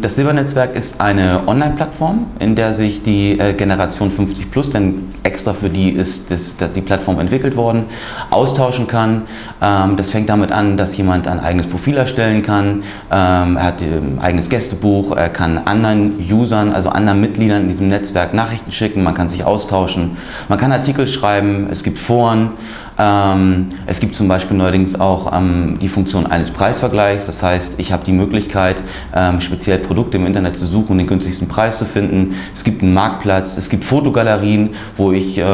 Das Silbernetzwerk ist eine Online-Plattform, in der sich die äh, Generation 50 Plus, denn extra für die ist die Plattform entwickelt worden, austauschen kann. Ähm, das fängt damit an, dass jemand ein eigenes Profil erstellen kann. Ähm, er hat ein eigenes Gästebuch, er kann anderen Usern, also anderen Mitgliedern in diesem Netzwerk Nachrichten schicken, man kann sich austauschen, man kann Artikel schreiben, es gibt Foren. Ähm, es gibt zum Beispiel neuerdings auch ähm, die Funktion eines Preisvergleichs. Das heißt, ich habe die Möglichkeit, ähm, speziell Produkte im Internet zu suchen und den günstigsten Preis zu finden. Es gibt einen Marktplatz, es gibt Fotogalerien, wo ich äh,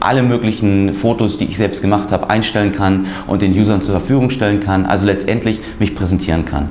alle möglichen Fotos, die ich selbst gemacht habe, einstellen kann und den Usern zur Verfügung stellen kann. Also letztendlich mich präsentieren kann.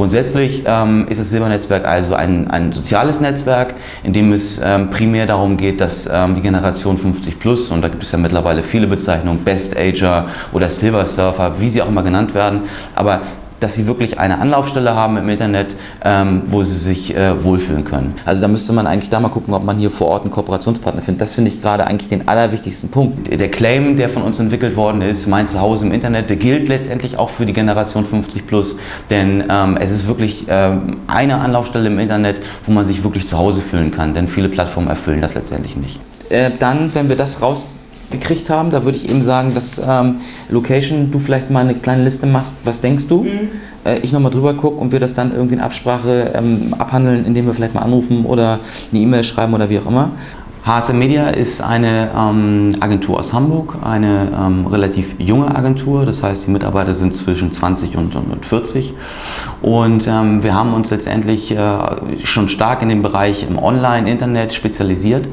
Grundsätzlich ähm, ist das Silbernetzwerk also ein, ein soziales Netzwerk, in dem es ähm, primär darum geht, dass ähm, die Generation 50 plus, und da gibt es ja mittlerweile viele Bezeichnungen, Best Ager oder Silver Surfer, wie sie auch immer genannt werden, aber dass sie wirklich eine Anlaufstelle haben im Internet, ähm, wo sie sich äh, wohlfühlen können. Also da müsste man eigentlich da mal gucken, ob man hier vor Ort einen Kooperationspartner findet. Das finde ich gerade eigentlich den allerwichtigsten Punkt. Der Claim, der von uns entwickelt worden ist, mein Zuhause im Internet, der gilt letztendlich auch für die Generation 50 plus, denn ähm, es ist wirklich ähm, eine Anlaufstelle im Internet, wo man sich wirklich zu Hause fühlen kann, denn viele Plattformen erfüllen das letztendlich nicht. Äh, dann, wenn wir das raus gekriegt haben. Da würde ich eben sagen, dass ähm, Location, du vielleicht mal eine kleine Liste machst, was denkst du? Mhm. Äh, ich nochmal drüber gucke und wir das dann irgendwie in Absprache ähm, abhandeln, indem wir vielleicht mal anrufen oder eine E-Mail schreiben oder wie auch immer. HSM Media ist eine ähm, Agentur aus Hamburg, eine ähm, relativ junge Agentur, das heißt die Mitarbeiter sind zwischen 20 und, und 40 und ähm, wir haben uns letztendlich äh, schon stark in dem Bereich im Online-Internet spezialisiert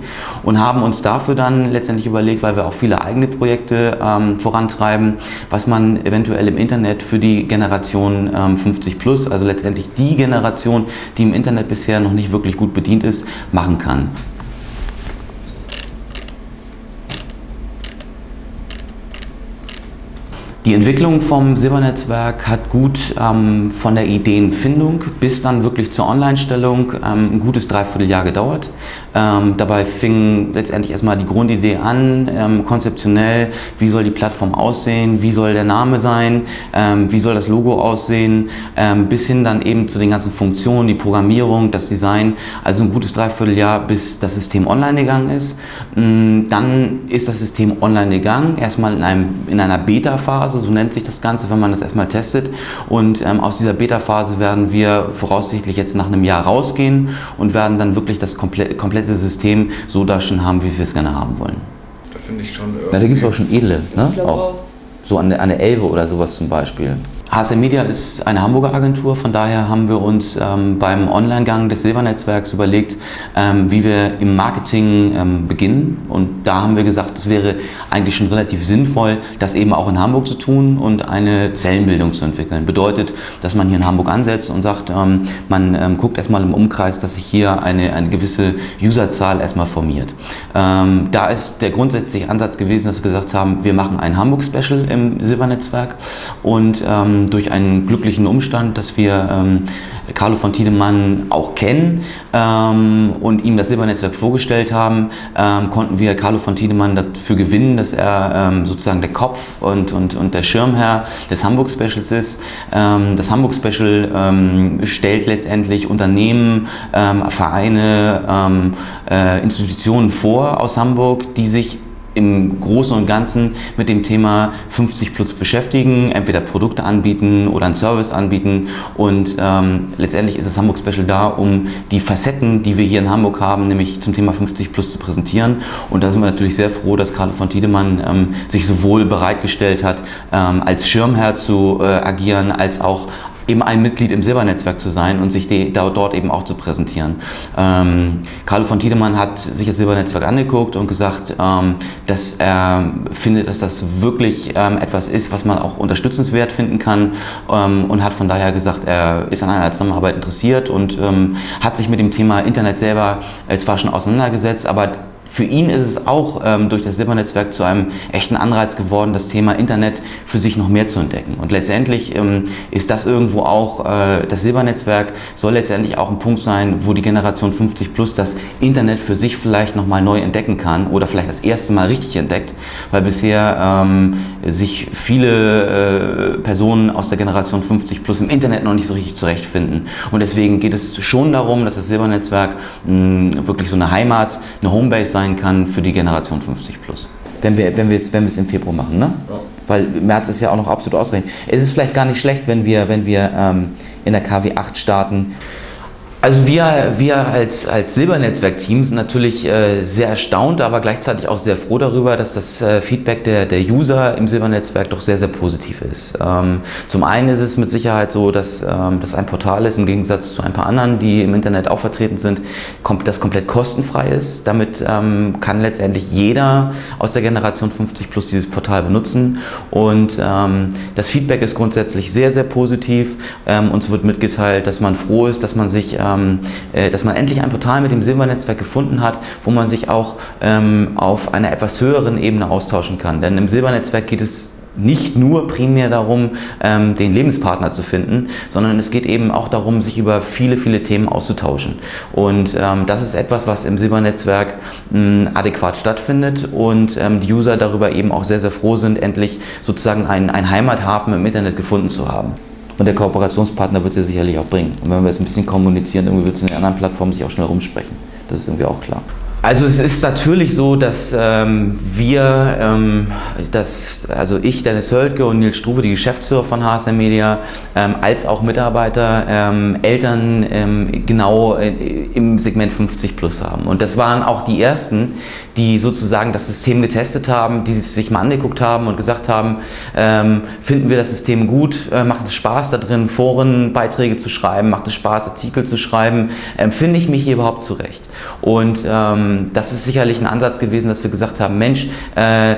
und haben uns dafür dann letztendlich überlegt, weil wir auch viele eigene Projekte ähm, vorantreiben, was man eventuell im Internet für die Generation 50 ähm, plus, also letztendlich die Generation, die im Internet bisher noch nicht wirklich gut bedient ist, machen kann. Die Entwicklung vom Silbernetzwerk hat gut ähm, von der Ideenfindung bis dann wirklich zur Online-Stellung ähm, ein gutes Dreivierteljahr gedauert. Ähm, dabei fing letztendlich erstmal die Grundidee an, ähm, konzeptionell, wie soll die Plattform aussehen, wie soll der Name sein, ähm, wie soll das Logo aussehen, ähm, bis hin dann eben zu den ganzen Funktionen, die Programmierung, das Design. Also ein gutes Dreivierteljahr, bis das System online gegangen ist. Mm, dann ist das System online gegangen, erstmal in, einem, in einer Beta-Phase Beta-Phase, so nennt sich das Ganze, wenn man das erstmal testet. Und ähm, aus dieser Beta-Phase werden wir voraussichtlich jetzt nach einem Jahr rausgehen und werden dann wirklich das komple komplette System so da schon haben, wie wir es gerne haben wollen. Da finde ich schon. Ja, da gibt es auch schon edle, ne? Auch. So an der, an der Elbe oder sowas zum Beispiel. HSM Media ist eine Hamburger Agentur, von daher haben wir uns ähm, beim Online-Gang des Silbernetzwerks überlegt, ähm, wie wir im Marketing ähm, beginnen. Und da haben wir gesagt, es wäre eigentlich schon relativ sinnvoll, das eben auch in Hamburg zu tun und eine Zellenbildung zu entwickeln. Bedeutet, dass man hier in Hamburg ansetzt und sagt, ähm, man ähm, guckt erstmal im Umkreis, dass sich hier eine, eine gewisse Userzahl erstmal formiert. Ähm, da ist der grundsätzliche Ansatz gewesen, dass wir gesagt haben, wir machen ein Hamburg-Special im Silbernetzwerk und durch einen glücklichen Umstand, dass wir ähm, Carlo von Tiedemann auch kennen ähm, und ihm das Silbernetzwerk vorgestellt haben, ähm, konnten wir Carlo von Tiedemann dafür gewinnen, dass er ähm, sozusagen der Kopf und, und, und der Schirmherr des Hamburg Specials ist. Ähm, das Hamburg Special ähm, stellt letztendlich Unternehmen, ähm, Vereine, äh, Institutionen vor aus Hamburg, die sich im Großen und Ganzen mit dem Thema 50 plus beschäftigen, entweder Produkte anbieten oder einen Service anbieten. Und ähm, letztendlich ist das Hamburg Special da, um die Facetten, die wir hier in Hamburg haben, nämlich zum Thema 50 plus zu präsentieren. Und da sind wir natürlich sehr froh, dass Karl von Tiedemann ähm, sich sowohl bereitgestellt hat, ähm, als Schirmherr zu äh, agieren, als auch eben ein Mitglied im Silbernetzwerk zu sein und sich die, da, dort eben auch zu präsentieren. Ähm, Carlo von Tiedemann hat sich das Silbernetzwerk angeguckt und gesagt, ähm, dass er findet, dass das wirklich ähm, etwas ist, was man auch unterstützenswert finden kann ähm, und hat von daher gesagt, er ist an einer Zusammenarbeit interessiert und ähm, hat sich mit dem Thema Internet selber äh, zwar schon auseinandergesetzt, aber für ihn ist es auch ähm, durch das Silbernetzwerk zu einem echten Anreiz geworden, das Thema Internet für sich noch mehr zu entdecken. Und letztendlich ähm, ist das irgendwo auch, äh, das Silbernetzwerk soll letztendlich auch ein Punkt sein, wo die Generation 50 plus das Internet für sich vielleicht nochmal neu entdecken kann oder vielleicht das erste Mal richtig entdeckt, weil bisher ähm, sich viele äh, Personen aus der Generation 50 plus im Internet noch nicht so richtig zurechtfinden. Und deswegen geht es schon darum, dass das Silbernetzwerk mh, wirklich so eine Heimat, eine Homebase sein kann für die Generation 50 plus. Wenn wir, wenn wir, es, wenn wir es im Februar machen, ne? Ja. Weil März ist ja auch noch absolut ausreichend. Es ist vielleicht gar nicht schlecht, wenn wir, wenn wir ähm, in der KW 8 starten. Also wir, wir als, als Silbernetzwerk-Team sind natürlich äh, sehr erstaunt, aber gleichzeitig auch sehr froh darüber, dass das äh, Feedback der, der User im Silbernetzwerk doch sehr, sehr positiv ist. Ähm, zum einen ist es mit Sicherheit so, dass ähm, das ein Portal ist, im Gegensatz zu ein paar anderen, die im Internet auch vertreten sind, kom das komplett kostenfrei ist. Damit ähm, kann letztendlich jeder aus der Generation 50 plus dieses Portal benutzen und ähm, das Feedback ist grundsätzlich sehr, sehr positiv. Ähm, uns wird mitgeteilt, dass man froh ist, dass man sich ähm, äh, dass man endlich ein Portal mit dem Silbernetzwerk gefunden hat, wo man sich auch ähm, auf einer etwas höheren Ebene austauschen kann. Denn im Silbernetzwerk geht es nicht nur primär darum, ähm, den Lebenspartner zu finden, sondern es geht eben auch darum, sich über viele, viele Themen auszutauschen. Und ähm, das ist etwas, was im Silbernetzwerk mh, adäquat stattfindet und ähm, die User darüber eben auch sehr, sehr froh sind, endlich sozusagen einen, einen Heimathafen im Internet gefunden zu haben. Und der Kooperationspartner wird sie sicherlich auch bringen. Und wenn wir es ein bisschen kommunizieren, irgendwie wird es in den anderen Plattformen sich auch schnell rumsprechen. Das ist irgendwie auch klar. Also es ist natürlich so, dass ähm, wir, ähm, dass, also ich, Dennis Höltke und Nils Struve, die Geschäftsführer von HSM Media, ähm, als auch Mitarbeiter, ähm, Eltern ähm, genau im Segment 50 plus haben. Und das waren auch die ersten, die sozusagen das System getestet haben, die es sich mal angeguckt haben und gesagt haben, ähm, finden wir das System gut, äh, macht es Spaß da drin, Forenbeiträge zu schreiben, macht es Spaß, Artikel zu schreiben, finde ich mich hier überhaupt zurecht. Und ähm, das ist sicherlich ein Ansatz gewesen, dass wir gesagt haben, Mensch, äh,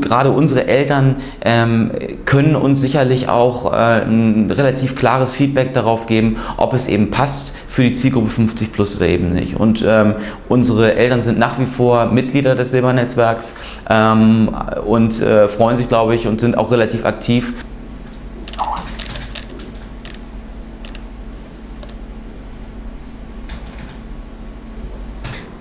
gerade unsere Eltern ähm, können uns sicherlich auch äh, ein relativ klares Feedback darauf geben, ob es eben passt für die Zielgruppe 50 plus oder eben nicht. Und ähm, unsere Eltern sind nach wie vor Mitglieder des Silbernetzwerks ähm, und äh, freuen sich, glaube ich, und sind auch relativ aktiv.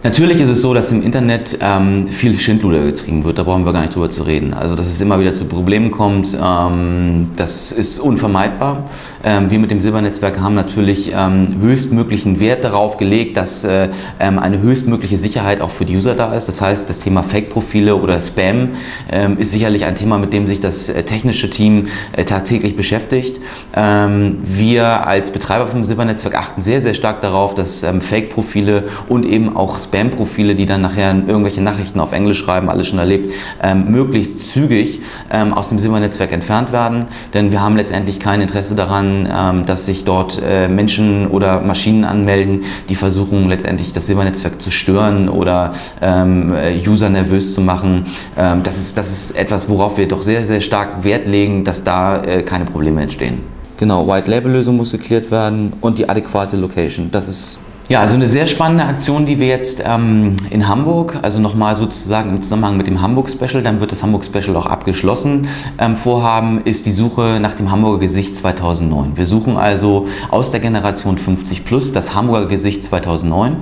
Natürlich ist es so, dass im Internet ähm, viel Schindluder getrieben wird, da brauchen wir gar nicht drüber zu reden. Also dass es immer wieder zu Problemen kommt, ähm, das ist unvermeidbar. Ähm, wir mit dem Silbernetzwerk haben natürlich ähm, höchstmöglichen Wert darauf gelegt, dass äh, ähm, eine höchstmögliche Sicherheit auch für die User da ist. Das heißt, das Thema Fake-Profile oder Spam ähm, ist sicherlich ein Thema, mit dem sich das äh, technische Team äh, tagtäglich beschäftigt. wir als Betreiber vom Silbernetzwerk achten sehr, sehr stark darauf, dass Fake-Profile und eben auch Spam-Profile, die dann nachher irgendwelche Nachrichten auf Englisch schreiben, alles schon erlebt, ähm, möglichst zügig ähm, aus dem Silbernetzwerk entfernt werden. Denn wir haben letztendlich kein Interesse daran, ähm, dass sich dort äh, Menschen oder Maschinen anmelden, die versuchen letztendlich das Silbernetzwerk zu stören oder ähm, äh, User nervös zu machen. Ähm, das, ist, das ist etwas, worauf wir doch sehr, sehr stark Wert legen, dass da äh, keine Probleme entstehen. Genau, White-Label-Lösung muss geklärt werden und die adäquate Location. Das ist ja, also eine sehr spannende Aktion, die wir jetzt ähm, in Hamburg, also nochmal sozusagen im Zusammenhang mit dem Hamburg-Special, dann wird das Hamburg-Special auch abgeschlossen, ähm, vorhaben, ist die Suche nach dem Hamburger Gesicht 2009. Wir suchen also aus der Generation 50 plus das Hamburger Gesicht 2009.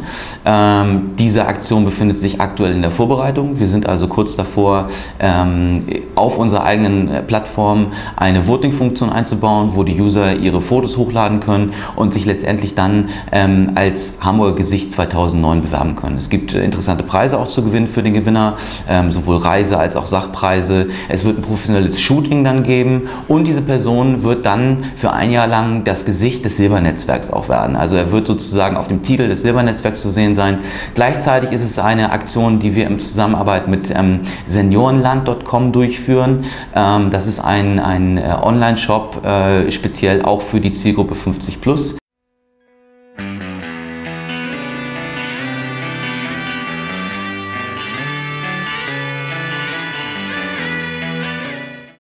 Ähm, diese Aktion befindet sich aktuell in der Vorbereitung. Wir sind also kurz davor, ähm, auf unserer eigenen äh, Plattform eine Voting-Funktion einzubauen, wo die User ihre Fotos hochladen können und sich letztendlich dann ähm, als Hamburger Gesicht 2009 bewerben können. Es gibt äh, interessante Preise auch zu gewinnen für den Gewinner, ähm, sowohl Reise als auch Sachpreise. Es wird ein professionelles Shooting dann geben und diese Person wird dann für ein Jahr lang das Gesicht des Silbernetzwerks auch werden. Also er wird sozusagen auf dem Titel des Silbernetzwerks zu sehen sein. Gleichzeitig ist es eine Aktion, die wir in Zusammenarbeit mit ähm, seniorenland.com durchführen. Ähm, das ist ein, ein äh, Online-Shop, äh, speziell auch für die Zielgruppe 50 plus.